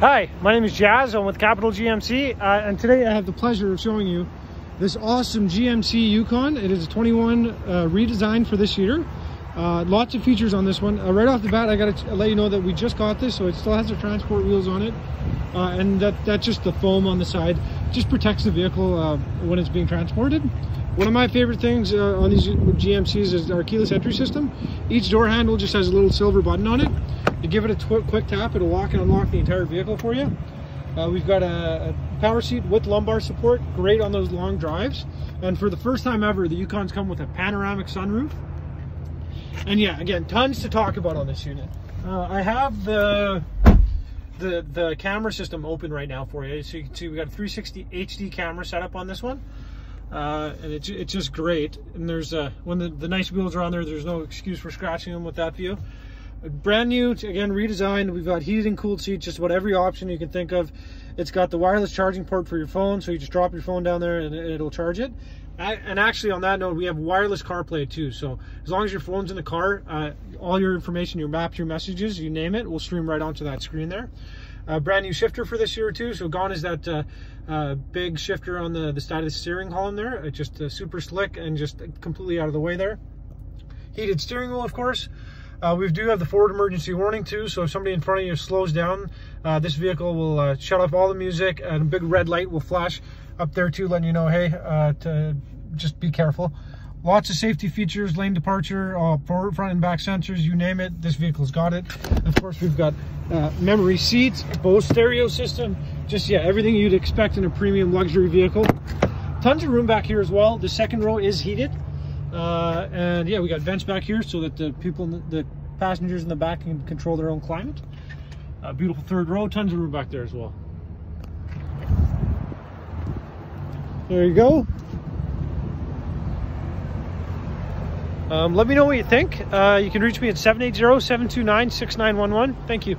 Hi, my name is Jazz. I'm with Capital GMC, uh, and today I have the pleasure of showing you this awesome GMC Yukon. It is a 21 uh, redesigned for this year. Uh, lots of features on this one. Uh, right off the bat, I got to let you know that we just got this, so it still has the transport wheels on it, uh, and that that's just the foam on the side. Just protects the vehicle uh, when it's being transported. One of my favorite things on these GMCs is our keyless entry system. Each door handle just has a little silver button on it you give it a quick tap, it'll lock and unlock the entire vehicle for you. Uh, we've got a, a, power seat with lumbar support, great on those long drives. And for the first time ever, the Yukons come with a panoramic sunroof. And yeah, again, tons to talk about on this unit. Uh, I have the, the the camera system open right now for you. So you can see we got a 360 HD camera set up on this one. Uh, and it's, it's just great. And there's uh, when the, the nice wheels are on there, there's no excuse for scratching them with that view brand new again redesigned we've got heated and cooled seats just about every option you can think of it's got the wireless charging port for your phone so you just drop your phone down there and it'll charge it and actually on that note we have wireless carplay too. So as long as your phone's in the car uh, all your information your maps your messages you name it will stream right onto that screen there. Uh, brand new shifter for this year too. So gone is that uh, uh big shifter on the the side of the steering column there. It's just uh, super slick and just completely out of the way there. Heated steering wheel of course uh, we do have the forward emergency warning too, so if somebody in front of you slows down, uh, this vehicle will uh, shut off all the music and a big red light will flash up there too, letting you know, hey, uh, to just be careful. Lots of safety features, lane departure, uh, forward, front and back sensors, you name it, this vehicle's got it. Of course, we've got uh, memory seats, Bose stereo system, just yeah, everything you'd expect in a premium luxury vehicle. Tons of room back here as well. The second row is heated. Uh, and yeah, we got vents back here so that the people, the, passengers in the back can control their own climate. Uh, beautiful third row, tons of room back there as well. There you go. Um, let me know what you think. Uh, you can reach me at 780-729-6911. Thank you.